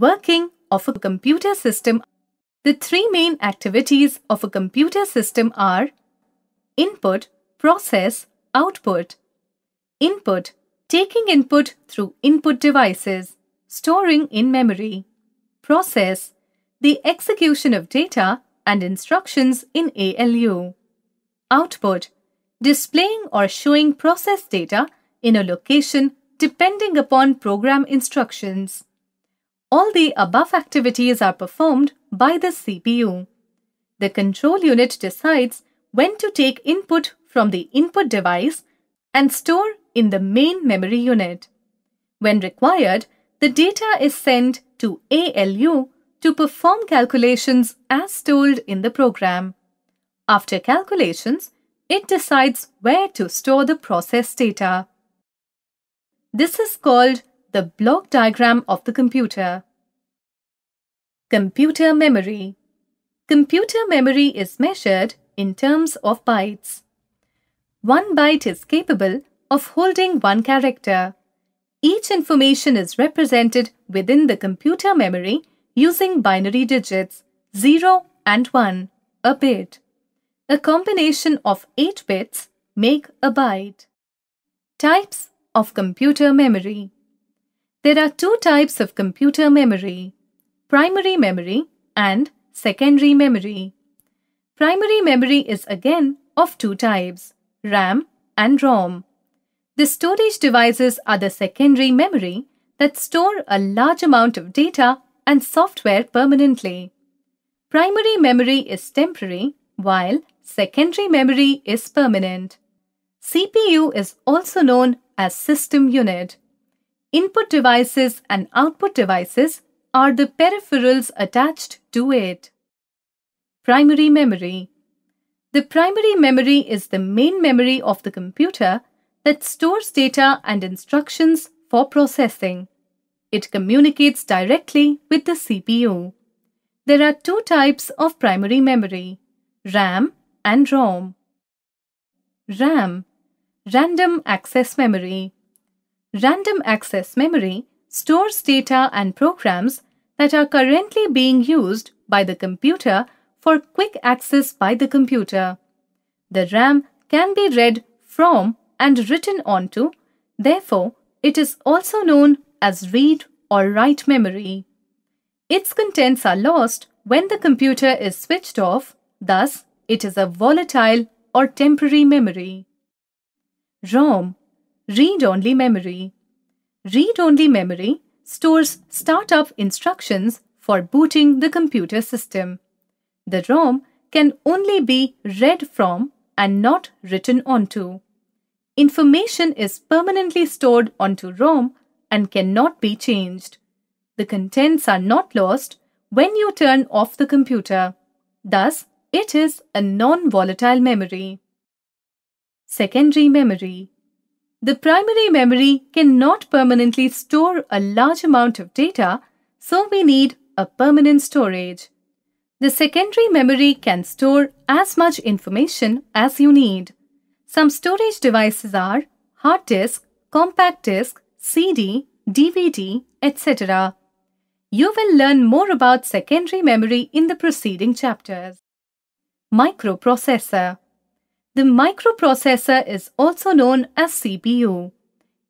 Working of a computer system. The three main activities of a computer system are input, process, output. Input, taking input through input devices, storing in memory. Process, the execution of data and instructions in ALU. Output, displaying or showing process data in a location depending upon program instructions. All the above activities are performed by the CPU. The control unit decides when to take input from the input device and store in the main memory unit. When required, the data is sent to ALU to perform calculations as told in the program. After calculations, it decides where to store the process data. This is called the block diagram of the computer. Computer memory. Computer memory is measured in terms of bytes. One byte is capable of holding one character. Each information is represented within the computer memory using binary digits 0 and 1, a bit. A combination of 8 bits make a byte. Types of computer memory. There are two types of computer memory, primary memory and secondary memory. Primary memory is again of two types, RAM and ROM. The storage devices are the secondary memory that store a large amount of data and software permanently. Primary memory is temporary while secondary memory is permanent. CPU is also known as system unit. Input devices and output devices are the peripherals attached to it. Primary memory. The primary memory is the main memory of the computer that stores data and instructions for processing. It communicates directly with the CPU. There are two types of primary memory, RAM and ROM. RAM Random Access Memory Random access memory stores data and programs that are currently being used by the computer for quick access by the computer. The RAM can be read from and written onto, therefore, it is also known as read or write memory. Its contents are lost when the computer is switched off, thus, it is a volatile or temporary memory. ROM Read-only memory Read-only memory stores startup instructions for booting the computer system. The ROM can only be read from and not written onto. Information is permanently stored onto ROM and cannot be changed. The contents are not lost when you turn off the computer. Thus, it is a non-volatile memory. Secondary memory. The primary memory cannot permanently store a large amount of data, so we need a permanent storage. The secondary memory can store as much information as you need. Some storage devices are hard disk, compact disk, CD, DVD, etc. You will learn more about secondary memory in the preceding chapters. Microprocessor the microprocessor is also known as CPU.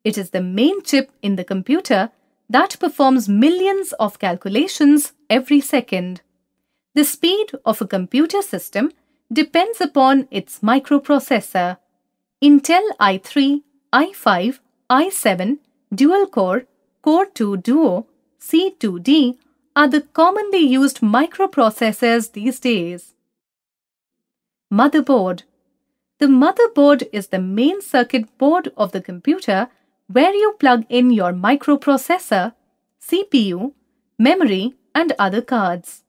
It is the main chip in the computer that performs millions of calculations every second. The speed of a computer system depends upon its microprocessor. Intel i3, i5, i7, dual-core, Core 2 Duo, C2D are the commonly used microprocessors these days. Motherboard the motherboard is the main circuit board of the computer where you plug in your microprocessor, CPU, memory and other cards.